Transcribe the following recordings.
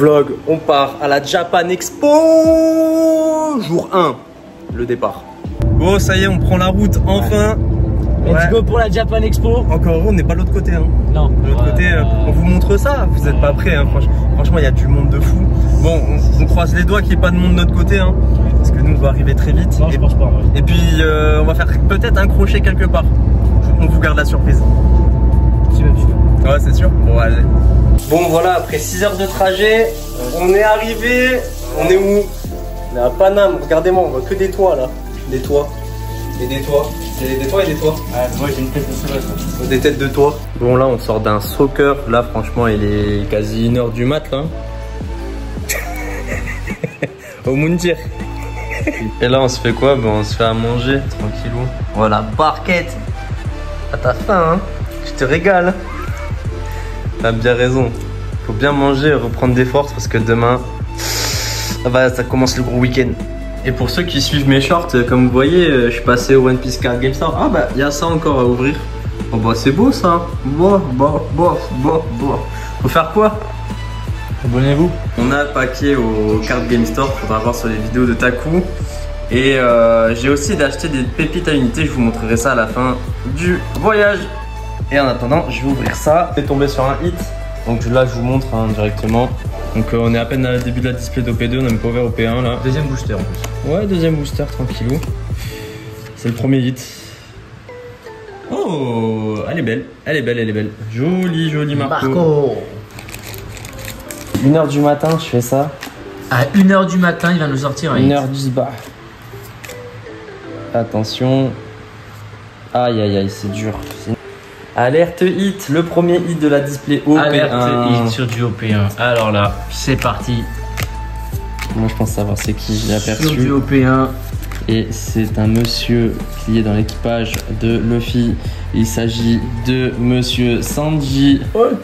Vlog, on part à la Japan Expo Jour 1, le départ. Bon, ça y est, on prend la route enfin. Let's Ouais. go pour la Japan Expo. Encore heureux, on n'est pas de l'autre côté. Hein. Non. De l'autre côté, euh, on vous montre ça, vous n'êtes pas prêts. Hein, franch- franchement, il y a du monde de fou. Bon, on, on croise les doigts qu'il n'y ait pas de monde de notre côté. Hein, parce que nous, on va arriver très vite. Non, et, je pense pas. ouais. et puis, euh, on va faire peut-être un crochet quelque part. On vous garde la surprise. C'est même sûr. Ouais, c'est sûr. Bon, allez. Bon, voilà, après 6 heures de trajet, on est arrivé. On est où? On est à Paname. Regardez-moi, on voit que des toits là. Des toits. Et des toits. Des, des toits et des toits. Ouais, moi j'ai une tête de sauvage. Des têtes de toit. Bon, là, on sort d'un soccer. Là, franchement, il est quasi 1h du mat là. Au Moundir. Et là, on se fait quoi? Ben, On se fait à manger, tranquillou. Voilà, barquette. À ta faim, hein Je te régale. T'as bien raison. Faut bien manger et reprendre des forces parce que demain, ah bah, ça commence le gros week-end. Et pour ceux qui suivent mes shorts, euh, comme vous voyez, euh, je suis passé au One Piece Card Game Store. Ah bah, il y a ça encore à ouvrir. Oh bah, c'est beau ça. Bof, bof, bof, bof, bof. Faut faire quoi? Abonnez-vous. on a un paquet au Card Game Store, faudra voir sur les vidéos de Taku. Et euh, j'ai aussi d'acheter des pépites à unité, je vous montrerai ça à la fin du voyage. Et en attendant, je vais ouvrir ça. C'est tombé sur un hit, donc là je vous montre hein, directement. Donc euh, on est à peine au début de la display d'OP2, on n'a même pas ouvert OP1 là. Deuxième booster en plus. Ouais, deuxième booster, tranquillou. C'est le premier hit. Oh, elle est belle, elle est belle, elle est belle. Jolie, jolie Marco. 1h du matin, je fais ça. À 1h du matin, il va nous sortir un hit. 1h10 bar. Attention. Aïe aïe aïe, c'est dur. C'est- Alerte hit, le premier hit de la display OP1. Alerte hit sur du OP1. Alors là, c'est parti. Moi je pense savoir c'est qui, Sur aperçu. du OP1. Et c'est un monsieur qui est dans l'équipage de Luffy. Il s'agit de monsieur Sanji.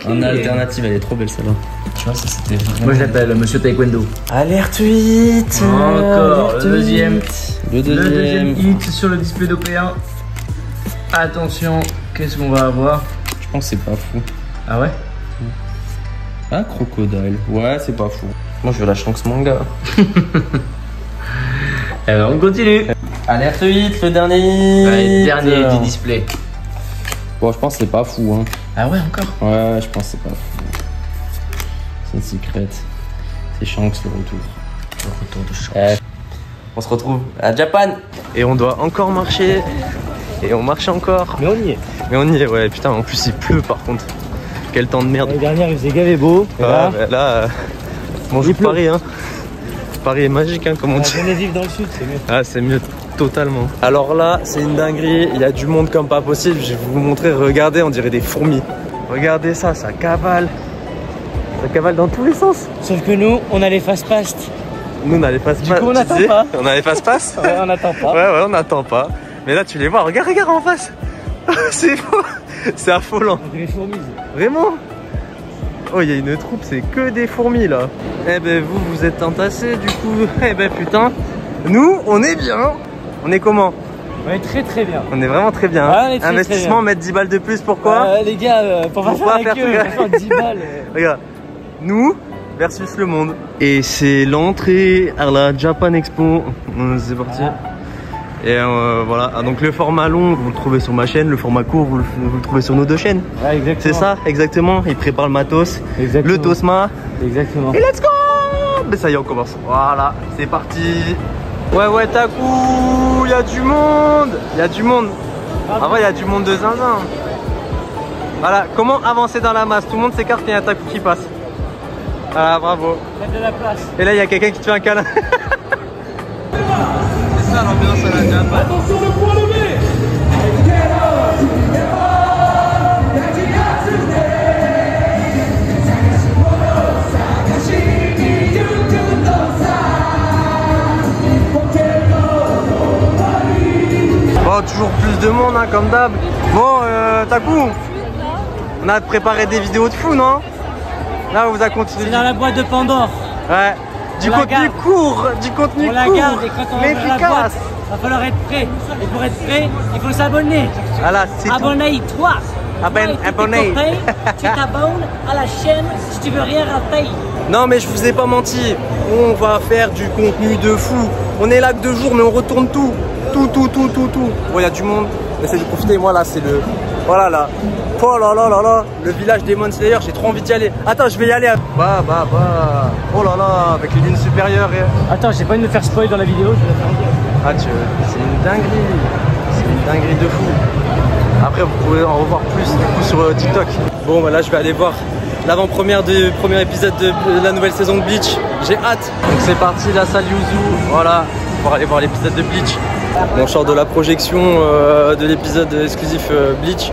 En alternative, elle est trop belle celle-là. Tu vois, ça c'était Moi je l'appelle Monsieur Taekwondo. Alerte 8 Encore, le deuxième. Le Le deuxième. deuxième hit sur le display d'OP1. Attention, qu'est-ce qu'on va avoir Je pense que c'est pas fou. Ah ouais Ah, crocodile. Ouais, c'est pas fou. Moi, je veux la chance manga. Alors on continue. Alerte 8, le dernier. Allez, dernier du display. Bon, je pense que c'est pas fou, hein. Ah ouais, encore Ouais, je pense que c'est pas fou. C'est une secret. C'est Shanks le retour. Le retour de champ. Eh, On se retrouve à Japan. Et on doit encore marcher. Et on marche encore. Mais on y est. Mais on y est, ouais. Putain, en plus, il pleut par contre. Quel temps de merde. L'année dernière, il faisait gavé beau. Et Ah, là, bah, là, euh, bonjour. Paris, hein. Paris est magique, hein, comme on dit. venez vivre dans le sud, c'est mieux. Ah, c'est mieux, totalement. Alors là, c'est une dinguerie. Il y a du monde comme pas possible. Je vais vous montrer. Regardez, on dirait des fourmis. Regardez ça, ça cavale. Ça cavale dans tous les sens. Sauf que nous, on a les fast-past. Nous, on a les passe Du coup, on n'attend pas. On a les passe-passe Ouais, on n'attend pas. Ouais, ouais, on n'attend pas. Mais là, tu les vois. Regarde, regarde en face. c'est fou. C'est affolant. Fourmis. Vraiment Oh, il y a une troupe, c'est que des fourmis là. Eh ben, vous, vous êtes entassés du coup. Eh ben, putain. Nous, on est bien. On est comment On est très très bien. On est vraiment très bien. Très, Investissement, très mettre 10 balles de plus, pourquoi Euh, les gars, euh, pour pas faire la queue, truc. pour faire 10 balles. euh. Regarde. Nous versus le monde. Et c'est l'entrée à la Japan Expo. C'est parti. Voilà. Et euh, voilà. Ah, donc le format long, vous le trouvez sur ma chaîne. Le format court, vous le, vous le trouvez sur nos deux chaînes. Ouais. C'est ça, exactement. Il prépare le matos, Exactement. le tosma. Exactement. Et let's go Mais ça y est, on commence. Voilà, c'est parti. Ouais, ouais, Taku, il y a du monde. Il y a du monde. En vrai, il y a du monde de zinzin. Voilà, comment avancer dans la masse? Tout le monde s'écarte et il y a un Taku qui passe. Voilà, bravo. De la place. Et là, il y a quelqu'un qui te fait un câlin. c'est ça l'ambiance à la Japan. Bon, toujours plus de monde, hein, comme d'hab. Bon, euh, Taku, on a préparé des vidéos de fou, non? Là, on vous a continué. C'est dans la boîte de Pandore. Ouais. Du On la contenu garde. court, du contenu On la court, garde et quand on mais la boîte, efficace. Va falloir être prêt. Et pour être prêt, il faut s'abonner. Voilà. Abonnez-toi. abonne, copain, Tu t'abonnes à la chaîne si tu veux rien rater. Non mais je vous ai pas menti, on va faire du contenu de fou. On est là que deux jours mais on retourne tout. Tout, tout, tout, tout, tout. Bon, il y a du monde, on essaie de profiter. Moi là, c'est le... Voilà là. Oh là là là là, le village des Slayer, j'ai trop envie d'y aller. Attends, je vais y aller. Bah, bah, bah. Oh là là, avec les lignes supérieures et... Attends, j'ai pas envie de me faire spoiler dans la vidéo, je vais la faire. Ah, tu... c'est une dinguerie. C'est une dinguerie de fou. Après, vous pouvez en revoir plus du coup sur euh, TikTok. Bon, bah là, je vais aller voir l'avant-première du premier épisode de la nouvelle saison de Bleach. J'ai hâte. Donc, c'est parti, la salle Yuzu. Voilà, pour aller voir l'épisode de Bleach. Bon, je sors de la projection euh, de l'épisode exclusif euh, Bleach.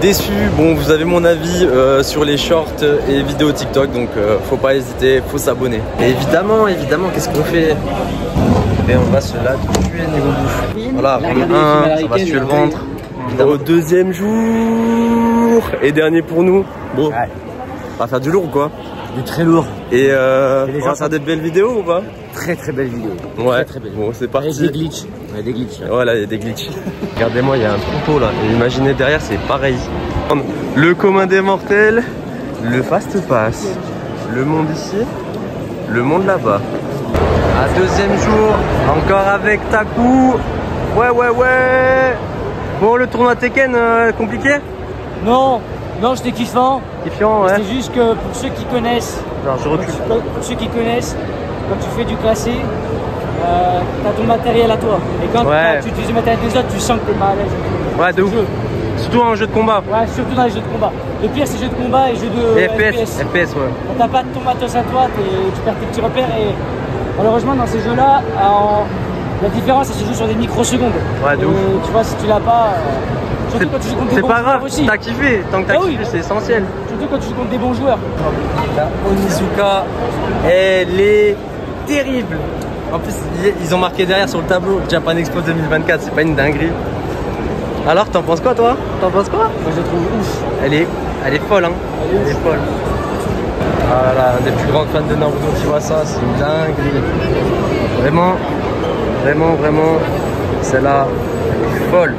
Déçu, bon, vous avez mon avis sur les shorts et vidéos TikTok, donc faut pas hésiter, faut s'abonner. Évidemment, évidemment, qu'est-ce qu'on fait? Et on va se la tuer niveau bouffe. Voilà, Là, round regardez les 1, films ça va américains, tuer le ventre. Au deuxième jour et dernier pour nous. Bon, Ouais. on va faire du lourd quoi. Du très lourd. Et euh, Et les on va faire des belles vidéos ou pas Très très belle vidéo. Ouais, Très très belle. bon c'est Avec des parti. glitches. Ouais, des glitches. Voilà, il y a des glitches. Regardez-moi, il y a un troupeau là. Et imaginez derrière, c'est pareil. Le commun des mortels, le fast pass, le monde ici, le monde là-bas. Deuxième jour, encore avec Taku. Ouais, ouais, ouais. Bon, le tournoi Tekken, euh, compliqué Non, non, c'était kiffant. Kiffant, ouais. C'est juste que pour ceux qui connaissent, je pour recule. ceux- pour ceux qui connaissent, quand tu fais du classé, euh, t'as ton matériel à toi. Et quand Ouais. quand tu utilises le matériel des autres, tu sens que t'es mal à l'aise. Ouais, de ouf. Jeu. Surtout un jeu de combat. Ouais, surtout dans les jeux de combat. Le pire, c'est jeux de combat et jeux de Et FPS, FPS, ouais. Quand t'as pas ton matos à toi, tu perds tes petits repères et malheureusement dans ces jeux-là, la différence elle se joue sur des microsecondes. Ouais, de ouf. Tu vois, si tu l'as pas, euh, surtout quand tu joues contre des C'est bons pas joueurs grave, aussi. t'as kiffé. Tant que t'as Ah oui. kiffé, c'est essentiel. Surtout quand tu joues contre des bons joueurs. La Onizuka, elle est terrible. En plus, ils ont marqué derrière sur le tableau Japan Expo 2024, c'est pas une dinguerie. Alors, t'en penses quoi, toi? T'en penses quoi? Moi je la trouve ouf. Elle est, elle est folle, hein Elle est folle. Là, un des plus grands fans de Naruto qui voit ça, c'est une. Vraiment, vraiment, vraiment, celle-là, elle est folle.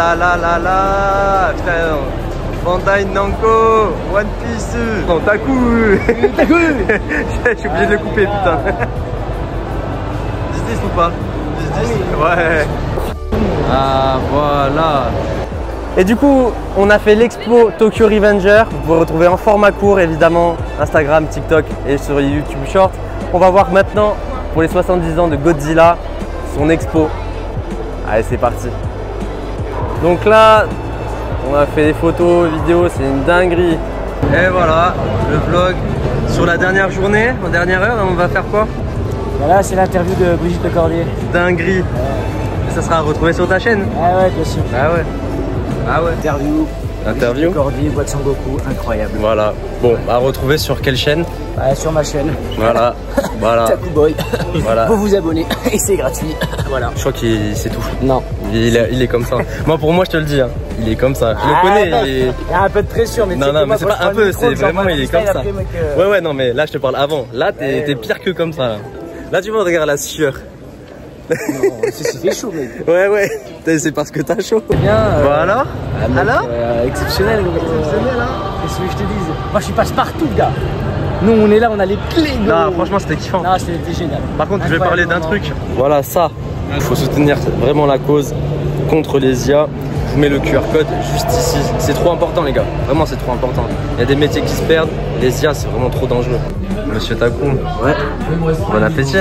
Ah là là là là Putain Bandai Namco One Piece. Non, Taku. Taku. Je suis obligé de le couper, putain. 10-10 ou pas? 10-10 Ouais. Ah voilà. Et du coup, on a fait l'expo Tokyo Revenger. Vous pouvez retrouver en format court, évidemment, Instagram, TikTok et sur YouTube Short. On va voir maintenant, pour les 70 ans de Godzilla, son expo. Allez, c'est parti. Donc là, on a fait des photos, vidéos, c'est une dinguerie. Et voilà, le vlog sur la dernière journée, en dernière heure, on va faire quoi? Voilà, c'est l'interview de Brigitte Lecordier. Dinguerie. Ça sera retrouvé sur ta chaîne Ah ouais, bien sûr. Ah ouais. Ah ouais. Interview. Interview. Lecordier, boîte Sangoku, incroyable. Voilà. Bon, à retrouver sur quelle chaîne Ouais, sur ma chaîne. Voilà. Voilà. Taku Boy. Voilà. Vous vous abonnez et c'est gratuit. voilà. Je crois qu'il tout. Non. Il est, il est comme ça. moi, pour moi, je te le dis. hein. Il est comme ça. Je le connais. Ah, il est- Il y a un peu de pression, mais tu Non, non, mais c'est pas un peu, c'est vraiment, il est comme ça. Ouais, ouais, non, mais là, je te parle avant. Là, t'es Ouais. pire que comme ça. Là, Là, tu vois, regarde la sueur. Non, c'est chaud, mec. Ouais, ouais. C'est parce que t'as chaud. Bien. euh, Bon, alors ah, mec, Alors euh, Exceptionnel, gros. Exceptionnel, hein. Qu'est-ce que je te dise? Moi, je suis passe partout, gars. Nous, on est là, on a les clés, gros. Non, franchement, c'était kiffant. Non, c'était génial. Par contre, je vais parler d'un truc. Voilà, ça. Il faut soutenir vraiment la cause contre les IA. Je vous mets le QR code juste ici. C'est trop important, les gars. Vraiment, c'est trop important. Il y a des métiers qui se perdent. Les IA, c'est vraiment trop dangereux. Monsieur Taku, Ouais. bon appétit.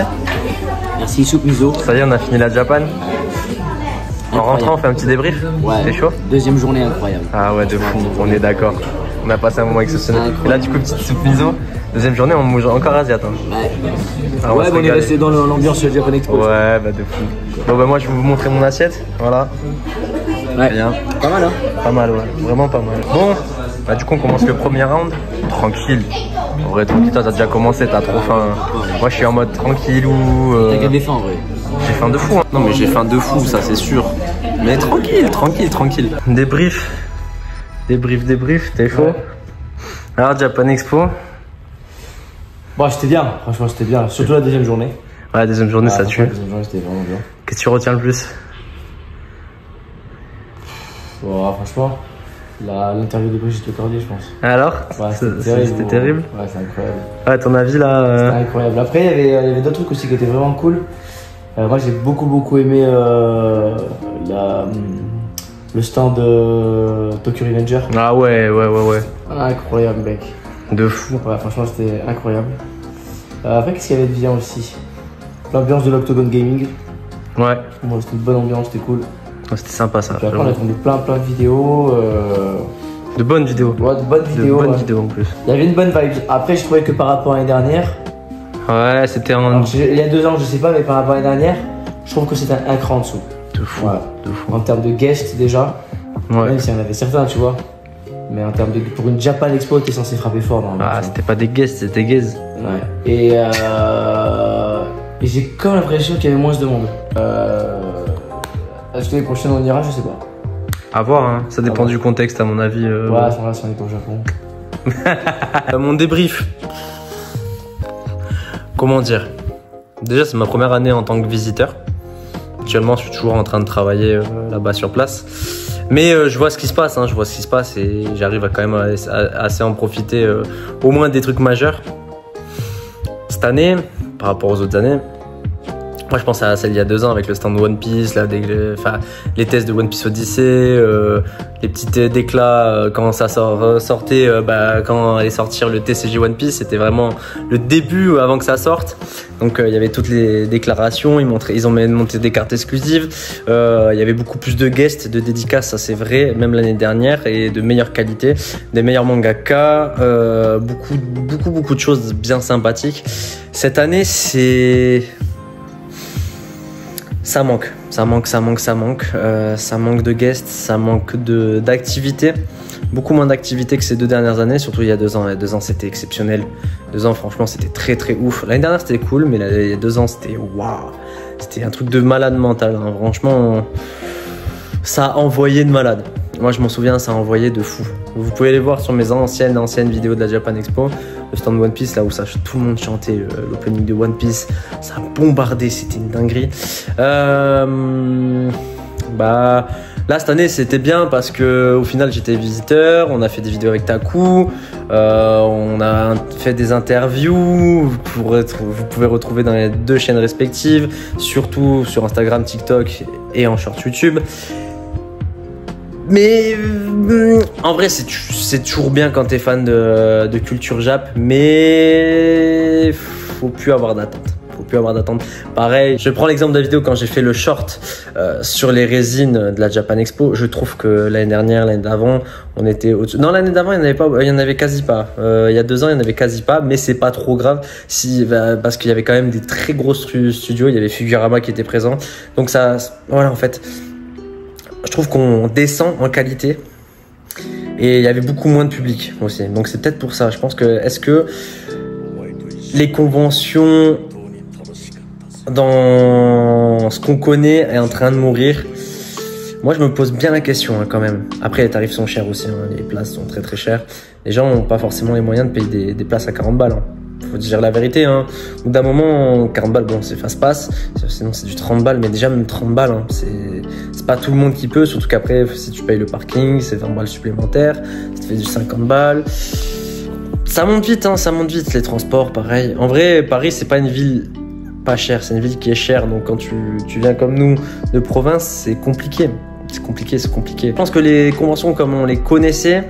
Merci, Soup Miso. Ça y est, on a fini la Japan. En rentrant, on fait un petit débrief. Ouais. C'est chaud Deuxième journée incroyable. Ah ouais, de fou. On est d'accord. On a passé un moment exceptionnel. Et là, du coup, petite soupe miso. Deuxième journée, on mange encore asiat. Hein. Ouais, Ah, ouais on est resté dans le- l'ambiance Japan Expo. Ouais, bah de fou. Bon, bah moi, je vais vous montrer mon assiette. Voilà. Ouais. Bien. Pas mal, hein Pas mal, ouais. Vraiment pas mal. Bon, bah du coup, on commence le premier round. Tranquille. En vrai, tranquille, toi, t'as déjà commencé, t'as trop faim. Moi, je suis en mode tranquille ou. T'as qu'à défendre, en vrai. J'ai faim de fou. hein. Non, mais j'ai faim de fou, ça, c'est sûr. Mais tranquille, tranquille, tranquille. Débrief. Débrief, débrief, t'es chaud? Alors, Japan Expo. Bon, c'était bien, franchement, c'était bien. Surtout la deuxième journée. Ouais, deuxième journée, Ah, ça franchement, tue. La deuxième journée, c'était vraiment bien. Qu'est-ce que tu retiens le plus? Bon, franchement, la- l'interview de Brigitte Lecordier, je pense. Alors Ouais, c'était terrible Ouais, c'est incroyable. Ouais, ton avis là euh, C'était incroyable. Après, il y avait, d'autres trucs aussi qui étaient vraiment cool. Euh, moi, j'ai beaucoup, beaucoup aimé euh, la, hum, le stand de Tokyo Revenger. Ah ouais, ouais, ouais, ouais. Incroyable, mec. De fou. Ouais, franchement, c'était incroyable. Après, qu'est-ce qu'il y avait de bien aussi? L'ambiance de l'Octagon Gaming. Ouais, Bon, c'était une bonne ambiance, c'était cool. Ouais, c'était sympa ça. Puis après, on a tourné plein, plein de vidéos. Euh... De bonnes vidéos. Ouais, de bonnes De vidéos. bonnes ouais. vidéos en plus. Il y avait une bonne vibe. Après, je trouvais que par rapport à l'année dernière, Ouais, c'était un. alors, il y a deux ans, je sais pas, mais par rapport à l'année dernière, je trouve que c'était un, un cran en dessous. De fou. Ouais. De fou. En termes de guests, déjà, Ouais. même s'il y en avait certains, tu vois. Mais en termes de. Pour une Japan Expo, t'es censé frapper fort normalement. Ah, c'était pas des guests, c'était des gays. Ouais. Et, euh... et j'ai quand même l'impression qu'il y avait moins de monde. Euh... Est-ce que l'année prochaine on ira Je sais pas. À voir, hein. ça dépend voir. du contexte à mon avis. euh, Ouais, ça va si on est au Japon. Euh, Mon débrief. Comment dire? Déjà, c'est ma première année en tant que visiteur. Actuellement, je suis toujours en train de travailler euh, là-bas sur place. Mais euh, je vois ce qui se passe, hein, je vois ce qui se passe et j'arrive à quand même à- à- assez en profiter au moins des trucs majeurs. Cette année, par rapport aux autres années, moi je pense à celle il y a deux ans avec le stand One Piece, les tests de One Piece Odyssey, euh, les petits euh, déclats euh, quand ça sort, sortait, euh, bah, quand allait sortir le TCG One Piece, c'était vraiment le début avant que ça sorte. Donc il y avait toutes les déclarations, ils, montraient, ils ont monté des cartes exclusives, il y avait beaucoup plus de guests, de dédicaces, ça c'est vrai, même l'année dernière, et de meilleure qualité, des meilleurs mangaka, beaucoup, beaucoup, beaucoup de choses bien sympathiques. Cette année, c'est ça manque, ça manque, ça manque, ça manque. Euh, ça manque de guests, ça manque de d'activités. Beaucoup moins d'activités que ces deux dernières années, surtout il y a deux ans. Il y a deux ans, c'était exceptionnel. Deux ans, franchement, c'était très très ouf. L'année dernière, c'était cool, mais il y a deux ans, c'était waouh. C'était un truc de malade mental. hein. Franchement, ça a envoyé de malade. Moi, je m'en souviens, ça a envoyé de fou. Vous pouvez les voir sur mes anciennes, anciennes vidéos de la Japan Expo. Le stand One Piece, là où tout le monde chantait euh, l'opening de One Piece. Ça a bombardé, c'était une dinguerie. Euh, bah, là, cette année, c'était bien parce que au final, j'étais visiteur. On a fait des vidéos avec Taku. euh, on a fait des interviews. Vous, pourrez, vous pouvez retrouver dans les deux chaînes respectives, surtout sur Instagram, TikTok et en short YouTube. Mais euh, en vrai, c'est toujours bien quand t'es fan de, de culture Jap, mais faut plus avoir d'attente. Faut plus avoir d'attente. Pareil, je prends l'exemple de la vidéo quand j'ai fait le short euh, sur les résines de la Japan Expo. Je trouve que l'année dernière, l'année d'avant, on était au-dessus. Non, l'année d'avant, il n'y en avait pas, il y en avait quasi pas. Euh, il y a deux ans, il n'y en avait quasi pas, mais c'est pas trop grave si, bah, parce qu'il y avait quand même des très gros stu- studios. Il y avait Figurama qui était présent. Donc ça, voilà, en fait, je trouve qu'on descend en qualité. Et il y avait beaucoup moins de public aussi. Donc c'est peut-être pour ça. Je pense que est-ce que les conventions dans ce qu'on connaît est en train de mourir? Moi je me pose bien la question hein, quand même. Après les tarifs sont chers aussi. hein. Les places sont très très chères. Les gens n'ont pas forcément les moyens de payer des, places à 40 balles. hein. Faut dire la vérité. Hein. Au d'un moment, 40 balles, bon, c'est face-passe. Sinon, c'est du 30 balles. Mais déjà, même 30 balles, hein, c'est c'est pas tout le monde qui peut. Surtout qu'après, si tu payes le parking, c'est 20 balles supplémentaires. Ça te fait du 50 balles. Ça monte vite, hein, ça monte vite. Les transports, pareil. En vrai, Paris, c'est pas une ville pas chère. C'est une ville qui est chère. Donc, quand tu, tu viens comme nous de province, c'est compliqué. C'est compliqué, c'est compliqué. Je pense que les conventions comme on les connaissait,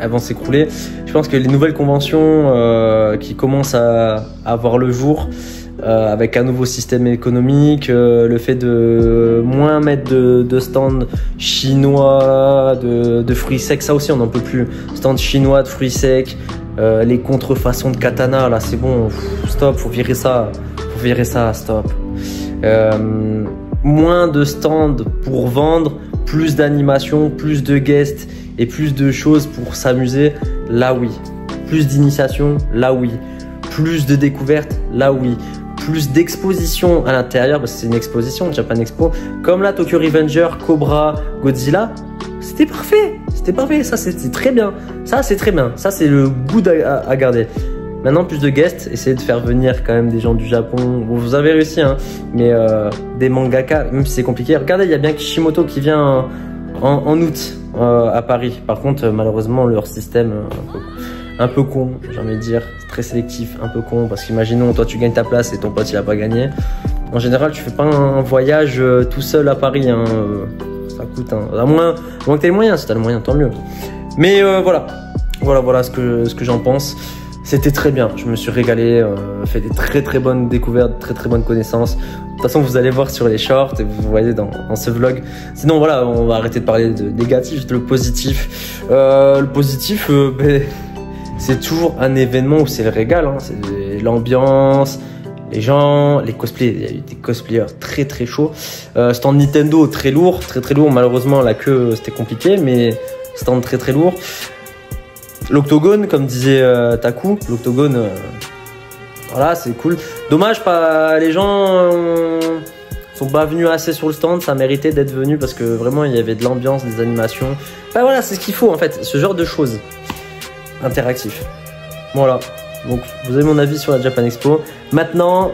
elles vont s'écrouler. Je pense que les nouvelles conventions euh, qui commencent à, à voir le jour, euh, avec un nouveau système économique, euh, le fait de moins mettre de, stands chinois, de, fruits secs, ça aussi on n'en peut plus. Stand chinois de fruits secs, les contrefaçons de katana, là c'est bon, stop, faut virer ça, faut virer ça, stop. Moins de stands pour vendre, plus d'animation, plus de guests et plus de choses pour s'amuser, là oui. Plus d'initiation, là oui. Plus de découvertes, là oui. Plus d'exposition à l'intérieur, parce que c'est une exposition, Japan Expo. Comme la Tokyo Revenger, Cobra, Godzilla, c'était parfait. C'était parfait, ça c'était très bien. Ça c'est très bien. Ça c'est le goût à, garder. Maintenant, plus de guests, essayez de faire venir quand même des gens du Japon. Vous avez réussi, hein, mais euh, des mangaka, même si c'est compliqué. Regardez, il y a bien Kishimoto qui vient en, août euh, à Paris. Par contre, euh, malheureusement, leur système euh, un peu, un peu con, j'ai envie de dire, très sélectif, un peu con. Parce qu'imaginons, toi, tu gagnes ta place et ton pote il a pas gagné. En général, tu fais pas un voyage tout seul à Paris. Hein, ça coûte. À moins, que t'aies les moyens. Si t'as le moyen, tant mieux. Mais voilà, voilà, voilà ce que j'en pense. C'était très bien, je me suis régalé, euh, fait des très très bonnes découvertes, très très bonnes connaissances. De toute façon, vous allez voir sur les shorts et vous voyez dans, ce vlog. Sinon, voilà, on va arrêter de parler de négatif, de le positif. Euh, le positif, euh, ben, c'est toujours un événement où c'est le régal, hein. c'est l'ambiance, les gens, les cosplays. Il y a eu des cosplayers très très chauds. Euh, stand Nintendo très lourd, très très lourd. Malheureusement, la queue c'était compliqué, mais stand très très lourd. L'octogone, comme disait euh, Taku, l'octogone, euh, voilà, c'est cool. Dommage, pas les gens euh, sont pas venus assez sur le stand, ça méritait d'être venu parce que vraiment il y avait de l'ambiance, des animations. Bah voilà, c'est ce qu'il faut en fait, ce genre de choses interactif. Voilà. Donc vous avez mon avis sur la Japan Expo. Maintenant,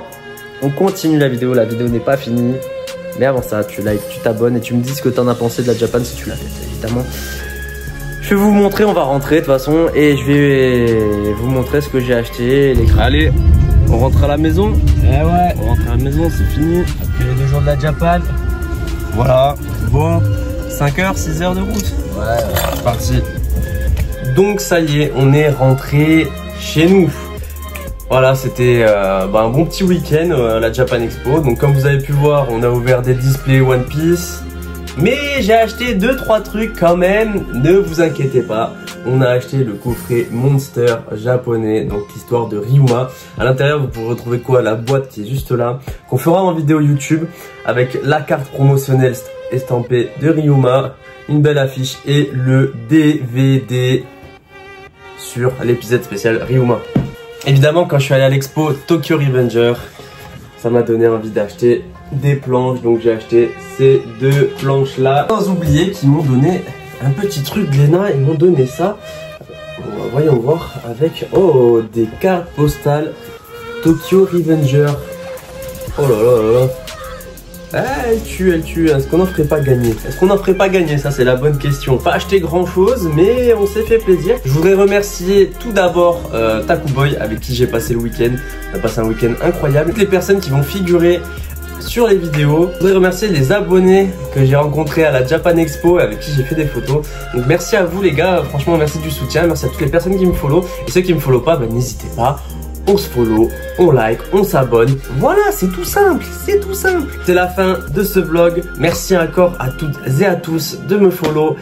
on continue la vidéo. La vidéo n'est pas finie. Mais avant ça, tu likes, tu t'abonnes et tu me dis ce que t'en as pensé de la Japan si tu l'as fait, évidemment. Je vais vous montrer, on va rentrer de toute façon et je vais vous montrer ce que j'ai acheté. Les... Allez, on rentre à la maison. Eh ouais, On rentre à la maison, c'est fini. après les deux jours de la Japan. Voilà, bon, 5 heures, 6 heures de route. Ouais, C'est parti. Donc ça y est, on est rentré chez nous. Voilà, c'était euh, bah, un bon petit week-end euh, à la Japan Expo. Donc comme vous avez pu voir, on a ouvert des displays One Piece. Mais j'ai acheté 2-3 trucs quand même, ne vous inquiétez pas. On a acheté le coffret Monster japonais, donc l'histoire de Ryuma. À l'intérieur, vous pourrez retrouver quoi? La boîte qui est juste là, qu'on fera en vidéo YouTube, avec la carte promotionnelle estampée de Ryuma, une belle affiche et le DVD sur l'épisode spécial Ryuma. Évidemment, quand je suis allé à l'expo Tokyo Revenger, ça m'a donné envie d'acheter des planches, donc j'ai acheté ces deux planches là. Sans oublier qu'ils m'ont donné un petit truc, Glénat, ils m'ont donné ça. Va- Voyons voir avec oh des cartes postales Tokyo Revenger. Oh là là là elle tue, elle tue. Est-ce qu'on en ferait pas gagner? Est-ce qu'on en ferait pas gagner? Ça, c'est la bonne question. Pas acheté grand chose, mais on s'est fait plaisir. Je voudrais remercier tout d'abord euh, Taku Boy avec qui j'ai passé le week-end. On a passé un week-end incroyable. Toutes les personnes qui vont figurer sur les vidéos. Je voudrais remercier les abonnés que j'ai rencontrés à la Japan Expo et avec qui j'ai fait des photos. Donc merci à vous les gars, franchement merci du soutien, merci à toutes les personnes qui me follow. Et ceux qui me follow pas, bah, n'hésitez pas. On se follow, on like, on s'abonne. Voilà, c'est tout simple, c'est tout simple. C'est la fin de ce vlog. Merci encore à toutes et à tous de me follow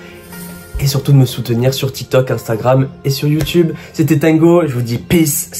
et surtout de me soutenir sur TikTok, Instagram et sur YouTube. C'était Tango, je vous dis peace.